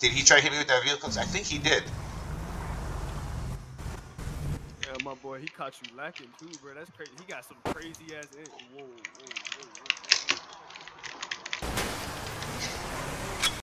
Did he try to hit me with that vehicle? I think he did. Yeah, my boy, he caught you lacking too, bro. That's crazy. He got some crazy ass. In- whoa.